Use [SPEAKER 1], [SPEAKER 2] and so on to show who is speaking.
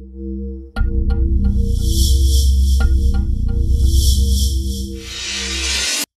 [SPEAKER 1] Mm-hmm.